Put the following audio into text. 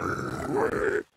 Great.